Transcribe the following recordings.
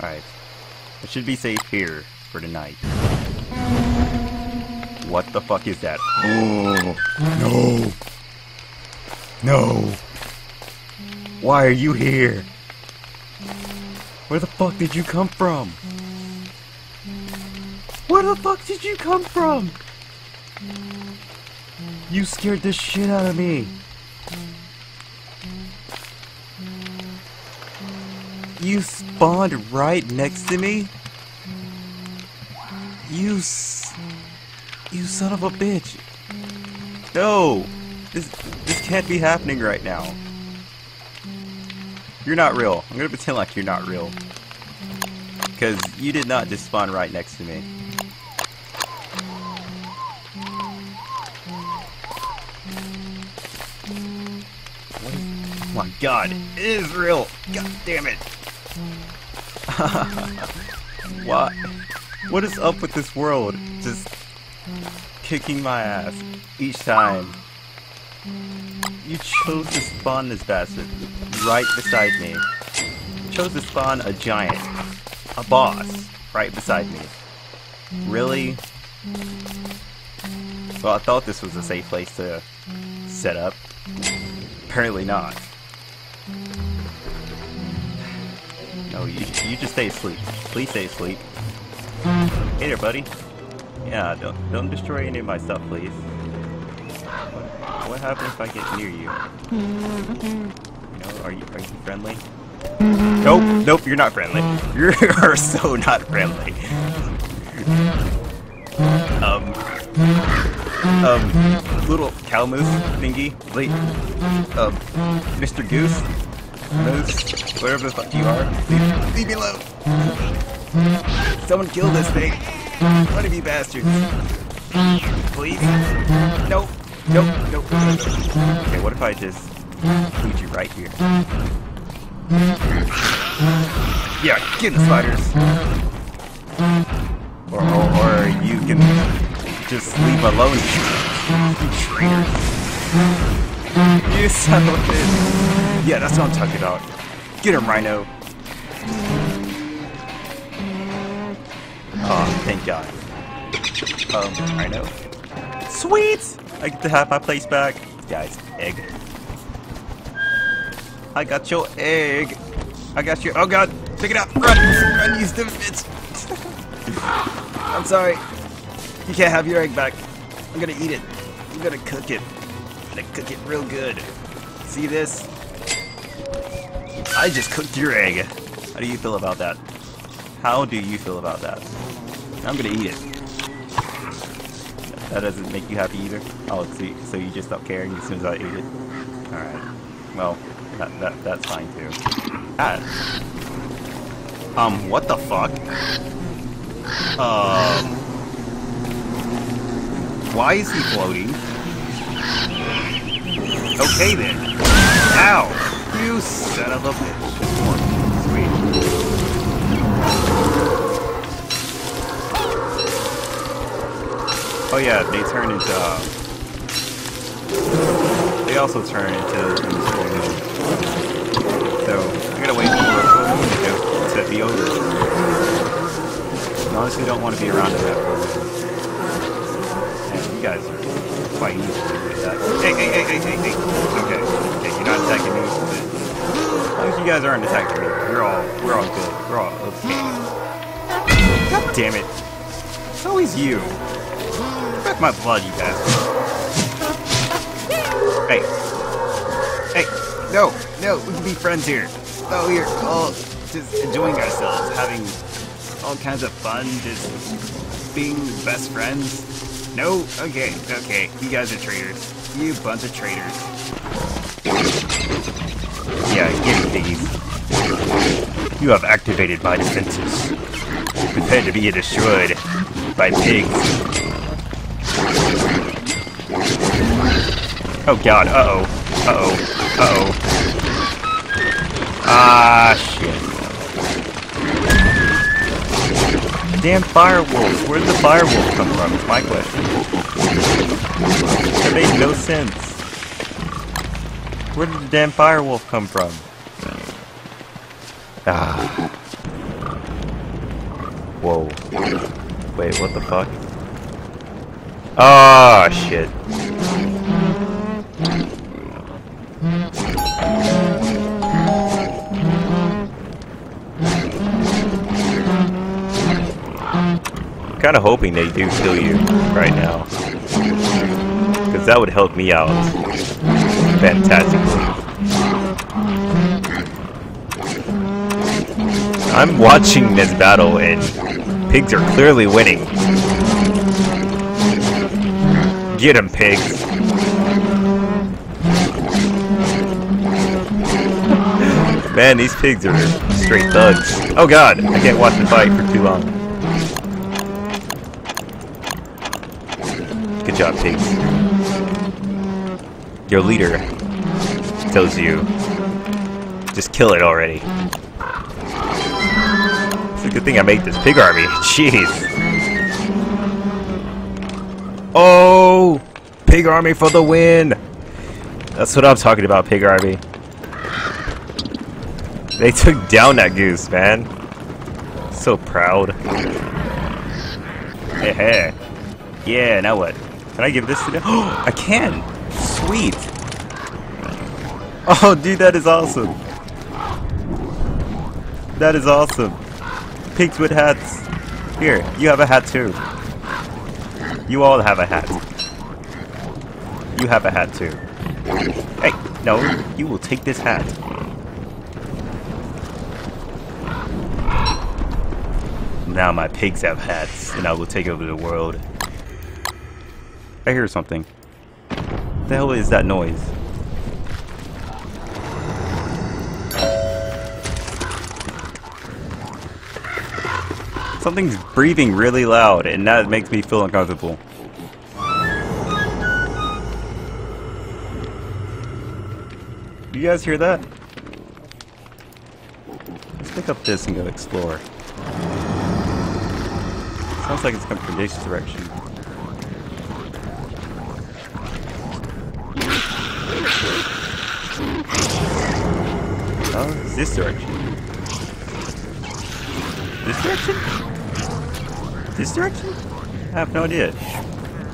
Alright. I should be safe here for tonight. What the fuck is that? Oh, no. No. Why are you here? Where the fuck did you come from? Where the fuck did you come from? You scared the shit out of me. You spawned right next to me? You You son of a bitch. No! This, this can't be happening right now. You're not real. I'm gonna pretend like you're not real. Because you did not just spawn right next to me. Oh my god, it is real! God damn it! what? What is up with this world? Just kicking my ass each time. You chose to spawn this bastard right beside me. You chose to spawn a giant, a boss, right beside me. Really? Well, I thought this was a safe place to set up. Apparently not. No, you, you just stay asleep. Please stay asleep. Hey there, buddy. Yeah, don't don't destroy any of my stuff, please. What, what happens if I get near you? You know, are you are you friendly? Nope, nope, you're not friendly. You are so not friendly. Um, um, little cow moose thingy, wait, um, Mr. Goose, Whatever the fuck you are, leave, leave me alone. Someone kill this thing. One of you bastards. Please? Nope. Nope. Nope. Okay, what if I just leave you right here? Yeah, get the spiders. Or, or, or you can just leave alone. You traitor. You son of a bitch. Yeah, that's what I'm talking about. Get him, Rhino. Oh, thank God. Um, know. Sweet! I get to have my place back. Guys, egg. I got your egg. I got your. Oh God! Pick it up! Run! Run, you stupid bitch! I'm sorry. You can't have your egg back. I'm gonna eat it. I'm gonna cook it. I'm gonna cook it real good. See this? I just cooked your egg. How do you feel about that? How do you feel about that? I'm gonna eat it. That doesn't make you happy either? Oh, so you, so you just don't care as soon as I eat it? Alright. Well, that, that, that's fine too. Ah. Um, what the fuck? Um... Why is he floating? Okay then. Ow! You son of a bitch. Sweet. Oh yeah, they turn into. Uh, they also turn into. So I gotta wait for moon to, be over. I honestly don't want to be around in that moon. Man, you guys are quite easy to do that. Hey, hey, hey, hey, hey, hey. Okay, okay, you're not attacking me. As long as you guys aren't attacking me, we're all we're all good. We're all okay. God damn it! It's always you. Back my blood, you bastard. Hey. Hey. No. No. We can be friends here. Oh, we're all just enjoying ourselves, having all kinds of fun, just being best friends. No. Okay. Okay. You guys are traitors. You bunch of traitors. Yeah, it, piggies. You have activated my defenses. Prepare to be destroyed by pigs. Oh god, uh-oh. Uh-oh. Uh-oh. Ah, shit. Damn firewolves. Where did the firewolf come from? Is my question. That made no sense. Where did the damn firewolf come from? Ah. Whoa. Wait, what the fuck? Oh, shit. kind of hoping they do kill you right now. Because that would help me out fantastically. I'm watching this battle and pigs are clearly winning. Get him, pigs. Man, these pigs are straight thugs. Oh god, I can't watch the fight for too long. Good job, pigs. Your leader tells you, just kill it already. It's a good thing I made this pig army. Jeez. Oh! Pig army for the win! That's what I'm talking about, pig army. They took down that goose, man. So proud. Hey, hey. Yeah, now what? Can I give this to them? I can! Sweet! Oh, dude, that is awesome. That is awesome. Pigs with hats. Here, you have a hat too. You all have a hat. You have a hat too. Hey, no, you will take this hat. Now my pigs have hats, and I will take over the world. I hear something. What the hell is that noise? Something's breathing really loud, and that makes me feel uncomfortable. Do you guys hear that? Let's pick up this and go explore. Sounds like it's coming from this direction. This direction. This direction? This direction? I have no idea.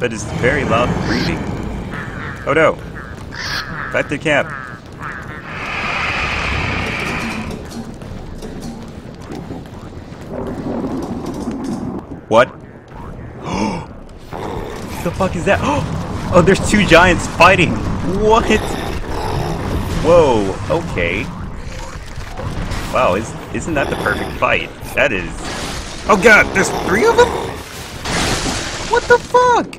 But it's very loud breathing. Oh no! Back to camp. What? the fuck is that? Oh, there's two giants fighting. What? Whoa. Okay. Wow, is isn't that the perfect fight? That is. Oh god, there's three of them. What the fuck?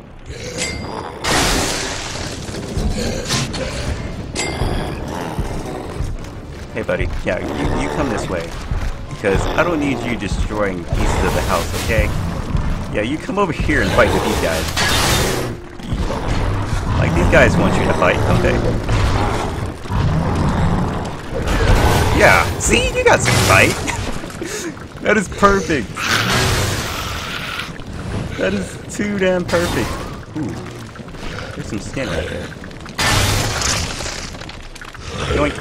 Hey, buddy. Yeah, you, you come this way. Because I don't need you destroying pieces of the house, okay? Yeah, you come over here and fight with these guys. Like, these guys want you to fight, don't they? Yeah, see? You got some fight. that is perfect. That is too damn perfect. Ooh. There's some skin right there. Yoink.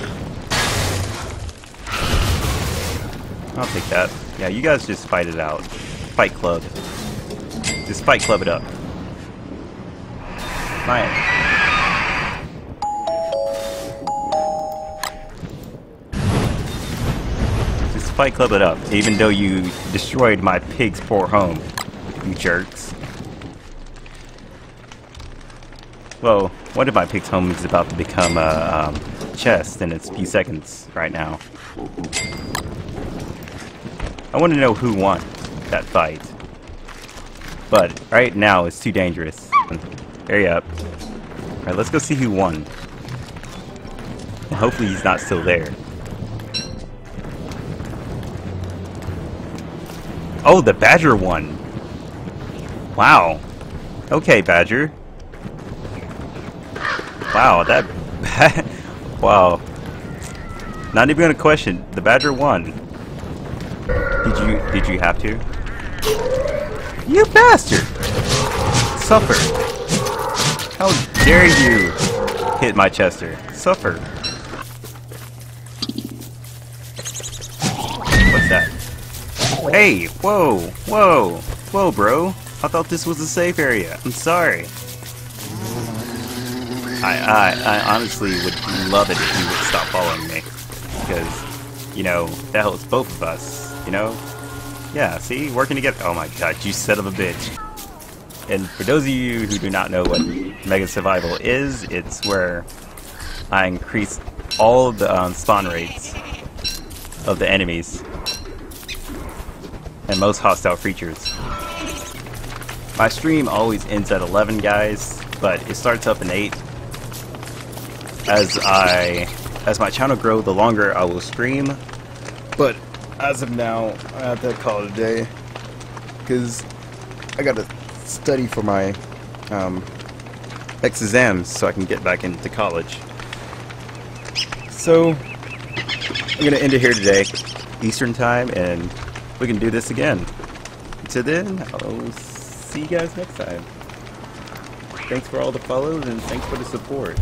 I'll take that. Yeah, you guys just fight it out. Fight club. Just fight club it up. My fight club it up, even though you destroyed my pig's poor home, you jerks. Well, one of my pig's home is about to become a um, chest in a few seconds right now. I want to know who won that fight. But right now it's too dangerous. Hurry up. Alright, let's go see who won. Hopefully he's not still there. Oh, the Bearger won. Wow. Okay, Bearger. Wow, that... wow. Not even gonna question. The Bearger won. Did you did you have to? You bastard! Suffer. How dare you hit my Chester? Suffer. Hey, whoa, whoa, whoa, bro. I thought this was a safe area. I'm sorry. I, I, I honestly would love it if you would stop following me. Because, you know, that helps both of us, you know? Yeah, see? Working together. Oh my god, you son of a bitch. And for those of you who do not know what Mega Survival is, it's where I increase all the um, spawn rates of the enemies and most hostile creatures. My stream always ends at 11 guys, but it starts up at 8. As I as my channel grows, the longer I will stream. But as of now, I have to call it a day because I gotta study for my um, exams so I can get back into college. So I'm gonna end it here today, Eastern time, and we can do this again. Until then, I'll see you guys next time. Thanks for all the follows and thanks for the support.